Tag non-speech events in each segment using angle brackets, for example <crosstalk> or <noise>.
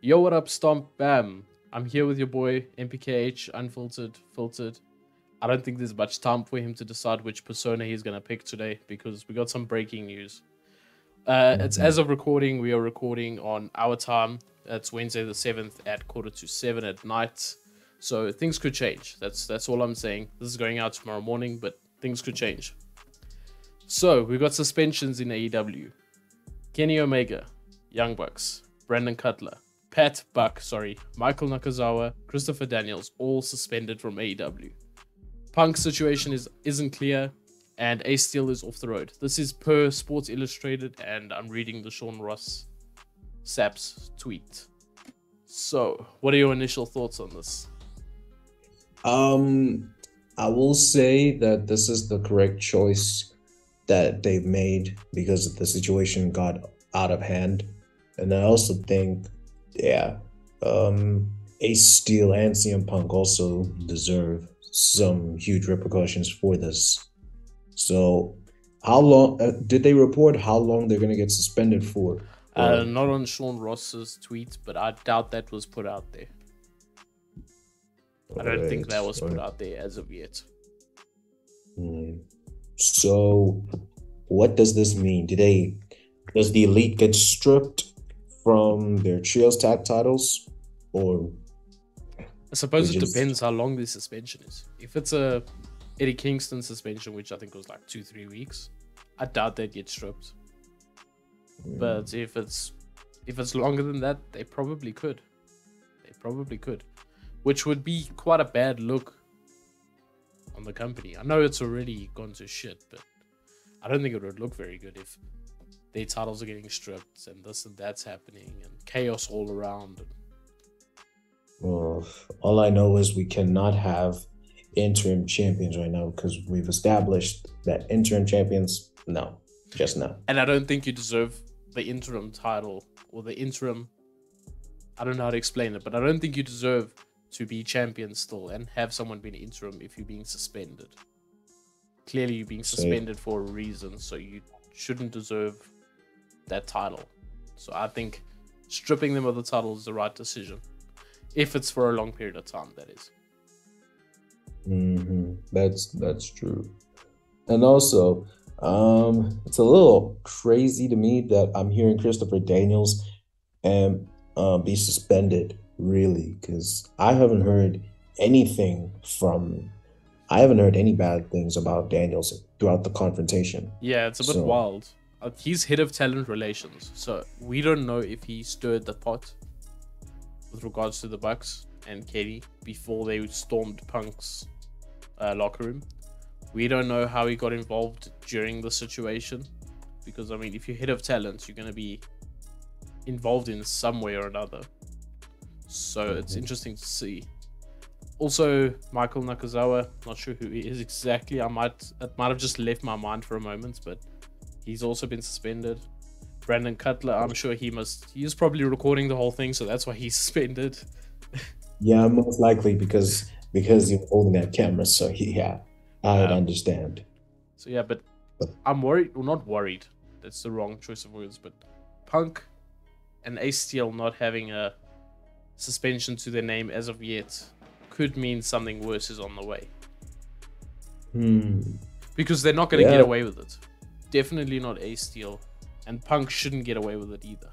Yo, what up, Stomp? Bam. I'm here with your boy, MPKH, unfiltered, filtered. I don't think there's much time for him to decide which persona he's going to pick today because we got some breaking news. Uh, It's as of recording, we are recording on our time. It's Wednesday the 7th at quarter to 7 at night. So things could change. That's that's all I'm saying. This is going out tomorrow morning, but things could change. So we've got suspensions in AEW. Kenny Omega, Young Bucks, Brandon Cutler, Pat Buck, sorry, Michael Nakazawa, Christopher Daniels, all suspended from AEW. Punk's situation is isn't clear, and Ace Steel is off the road. This is per Sports Illustrated, and I'm reading the Sean Ross Sapp's tweet. So, what are your initial thoughts on this? Um, I will say that this is the correct choice that they've made because the situation got out of hand. And I also think, yeah, um, Ace Steel and CM Punk also deserve some huge repercussions for this. So, how long uh, did they report how long they're going to get suspended for? Uh, not on Sean Ross's tweet, but I doubt that was put out there. I don't think that was put out there as of yet. Hmm. So, what does this mean? Do they does the elite get stripped from their trios tag titles, or I suppose it just- depends how long the suspension is. If it's a Eddie Kingston suspension, which I think was like two, three weeks, I doubt they'd get stripped. But if it's if it's longer than that, they probably could. They probably could. Which would be quite a bad look on the company. I know it's already gone to shit, but I don't think it would look very good if their titles are getting stripped and this and that's happening and chaos all around. Well, all I know is we cannot have interim champions right now because we've established that interim champions, no, just no. And I don't think you deserve the interim title or the interim. I don't know how to explain it, but I don't think you deserve to be champion still and have someone being interim if you're being suspended. Clearly, you're being So- suspended for a reason, so you shouldn't deserve that title. So I think stripping them of the title is the right decision. If it's for a long period of time, that is. hmm That's that's true. And also, um, it's a little crazy to me that I'm hearing Christopher Daniels and uh, be suspended, really, because I haven't heard anything from. I haven't heard any bad things about Daniels throughout the confrontation. Yeah, it's a bit So- wild. He's head of talent relations, so we don't know if he stirred the pot with regards to the Bucks and Katie before they stormed Punk's uh, locker room. We don't know how he got involved during the situation, because I mean, if you're head of talent, you're gonna be involved in some way or another. So it's Mhm. interesting to see. Also, Michael Nakazawa, not sure who he is exactly. I might it might have just left my mind for a moment, but he's also been suspended. Brandon Cutler, I'm sure he must he is probably recording the whole thing, so that's why he's <laughs> suspended. Yeah, most likely because because you're holding that camera. So he, yeah, I Yeah. understand. So yeah, but I'm worried well not worried. That's the wrong choice of words, but Punk and Steel not having a suspension to their name as of yet could mean something worse is on the way. Hmm. Because they're not gonna get away with it. Definitely not a Steel. And Punk shouldn't get away with it either.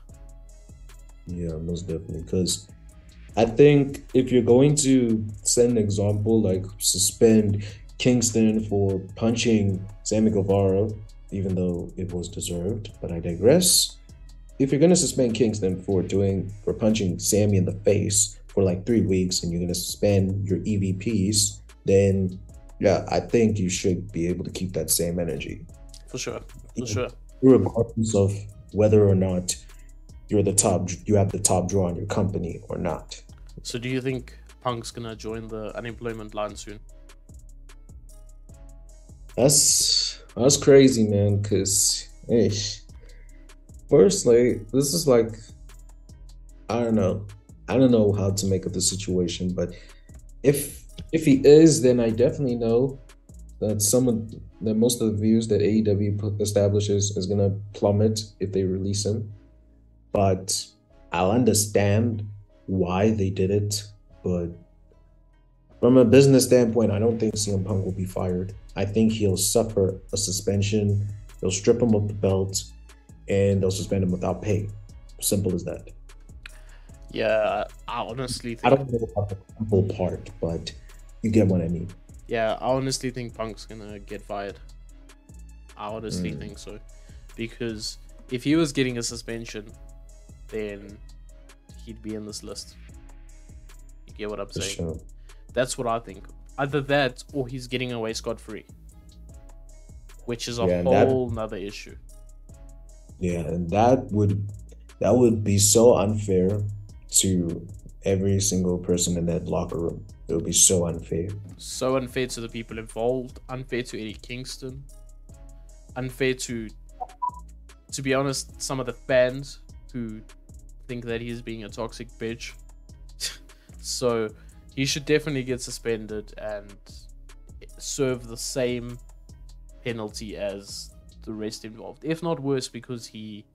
Yeah, most definitely. Because I think if you're going to set an example, like suspend Kingston for punching Sammy Guevara, even though it was deserved, but I digress. If you're gonna suspend Kingston for doing for punching Sammy in the face for like three weeks, and you're gonna suspend your EVPs, then yeah, I think you should be able to keep that same energy For sure. For sure. regardless of whether or not you're the top you have the top draw in your company or not So do you think Punk's gonna join the unemployment line soon? that's that's crazy man because firstly this is like i don't know i don't know how to make of the situation but if if he is then i definitely know that some of that most of the views that aew establishes is going to plummet if they release him but I'll understand why they did it, but from a business standpoint, I don't think CM Punk will be fired. I think he'll suffer a suspension. They'll strip him of the belt, and they'll suspend him without pay. Simple as that. Yeah, I honestly think. I don't know about the simple part, but you get what I mean. Yeah, I honestly think Punk's gonna get fired. I honestly Mm. think so, because if he was getting a suspension, then he'd be in this list. You get what I'm For saying? sure. That's what I think. Either that, or he's getting away scot free, which is a Yeah, that- whole nother issue. Yeah, and that would that would be so unfair to every single person in that locker room. It would be so unfair. so unfair to the people involved, unfair to Eddie Kingston, unfair to, to be honest, some of the fans who think that he's being a toxic bitch. <laughs> so he should definitely get suspended and serve the same penalty as the rest involved, if not worse, because he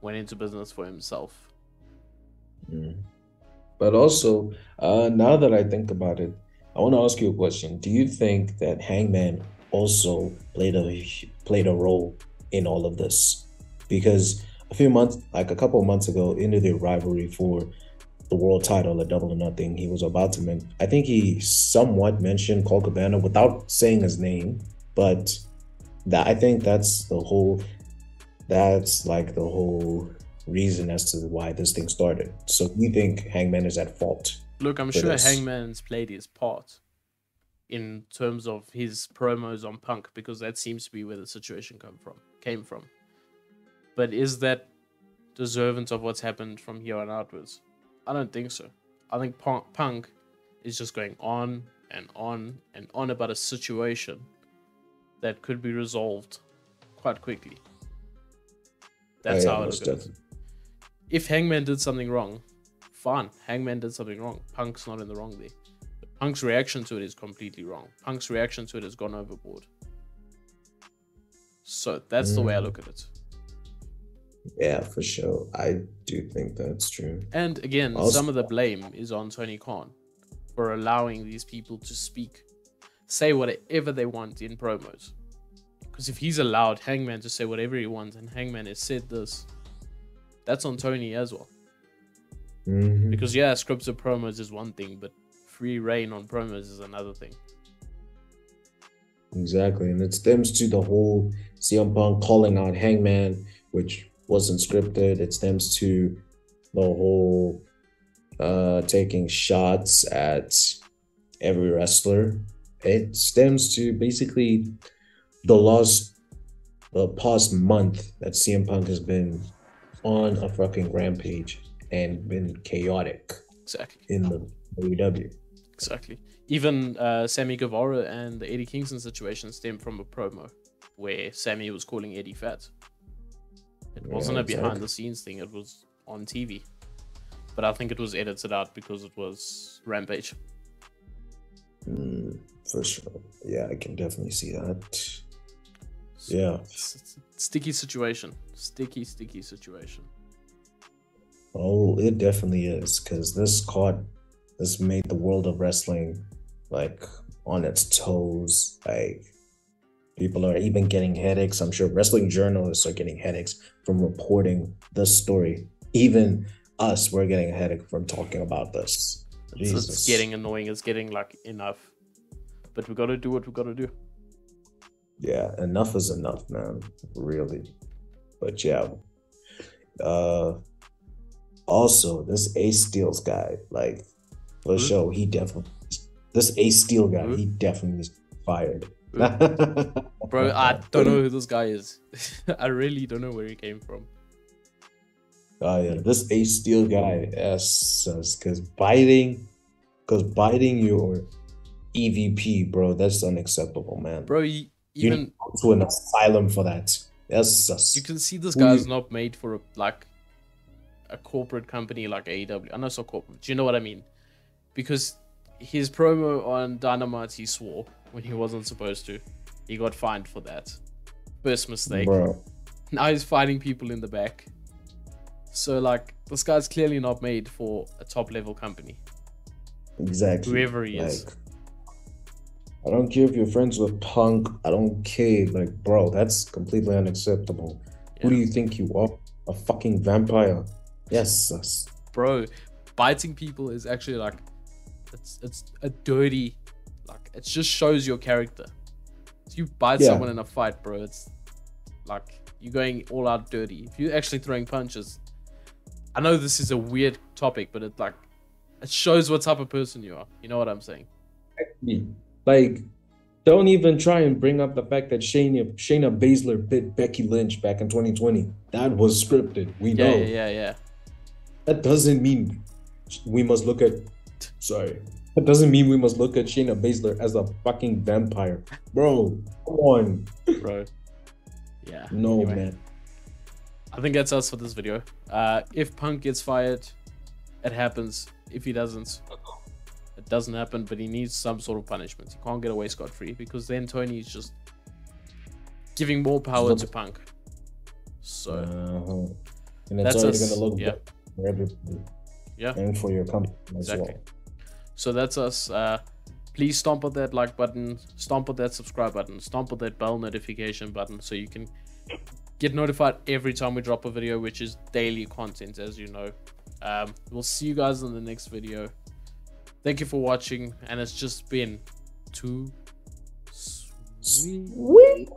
went into business for himself. Mm. But also, uh, now that I think about it, I want to ask you a question. Do you think that Hangman also played a played a role in all of this? Because a few months, like a couple months ago, into the rivalry for the world title at Double or Nothing, he was about to men- I think he somewhat mentioned Colt Cabana without saying his name, but that I think that's the whole. That's like the whole reason as to why this thing started. So we think Hangman is at fault? Look, I'm sure this. Hangman's played his part in terms of his promos on Punk because that seems to be where the situation come from came from. But is that deserving of what's happened from here on outwards? I don't think so. I think Punk, is just going on and on and on about a situation that could be resolved quite quickly. That's Oh, how I most look at it definitely. If Hangman did something wrong, fine. Hangman did something wrong. Punk's not in the wrong there. But Punk's reaction to it is completely wrong. Punk's reaction to it has gone overboard. So that's the way I Mm. look at it. Yeah, for sure. I do think that's true. And again, Also- some of the blame is on Tony Khan for allowing these people to speak, say whatever they want in promos. Because if he's allowed Hangman to say whatever he wants and Hangman has said this, that's on Tony as well. Mhm. Because yeah, scripts of promos is one thing, but free reign on promos is another thing. Exactly, and it stems to the whole CM Punk calling out Hangman, which wasn't scripted. It stems to the whole uh taking shots at every wrestler. It stems to basically the last the past month that CM Punk has been on a fucking rampage and been chaotic Exactly, in the WWE. exactly. Even uh, Sammy Guevara and the Eddie Kingston situation stemmed from a promo where Sammy was calling Eddie fat. It wasn't Yeah, a behind the scenes thing; it was on TV. But I think it was edited out because it was Rampage. Mm, for sure. Yeah, I can definitely see that. Yeah. It's, it's sticky situation. Sticky, sticky situation. Oh, it definitely is because this caught, this made the world of wrestling like on its toes. Like people are even getting headaches. I'm sure wrestling journalists are getting headaches from reporting this story. Even us, we're getting a headache from talking about this. It's, it's getting annoying. It's getting like enough. But we got to do what we got to do. Yeah enough is enough man really but yeah uh also this ace steels guy like for Who? sure he definitely this ace steel guy Who? he definitely is fired Who? Hmm. <laughs> Bro, I don't know who this guy is. <laughs> I really don't know where he came from. oh yeah this ace steel guy yes because biting because biting your evp bro that's unacceptable man Bro, he, even need to go to an asylum for that that's sus. you can see this Who guy's not made for a, like a corporate company like AEW. I know it's not corporate. Do you know what I mean? Because his promo on Dynamite, he swore when he wasn't supposed to. He got fined for that. First mistake. bro Now he's fighting people in the back. So like this guy's clearly not made for a top level company. Exactly. Whoever he is. I don't care if you're friends with Punk. I don't care. Like, bro, that's completely unacceptable. Who do you think you are? A fucking vampire? Yes, sus. Bro, biting people is actually like it's it's a dirty like it just shows your character. If you bite Yeah. someone in a fight, bro, it's like you're going all out dirty. If you're actually throwing punches, I know this is a weird topic, but it like it shows what type of person you are. You know what I'm saying? Like, don't even try and bring up the fact that Shayna Shayna Baszler bit Becky Lynch back in 2020. That was scripted. We Yeah, know. yeah, yeah, yeah. That doesn't mean we must look at. Sorry. That doesn't mean we must look at Shayna Baszler as a fucking vampire, bro. Come on. Bro. Yeah. No anyway. man. I think that's us for this video. Uh, if Punk gets fired, it happens. If he doesn't, it doesn't happen. But he needs some sort of punishment. He can't get away scot free because then Tony is just giving more power to Punk. So Uh-huh. And it's That's already us, gonna look yeah. for everybody yeah, and for your company as exactly. well. So that's us. Uh, please stomp on that like button, stomp on that subscribe button, stomp on that bell notification button so you can get notified every time we drop a video, which is daily content, as you know. Um, we'll see you guys in the next video. Thank you for watching, and it's just been too sweet. Whee!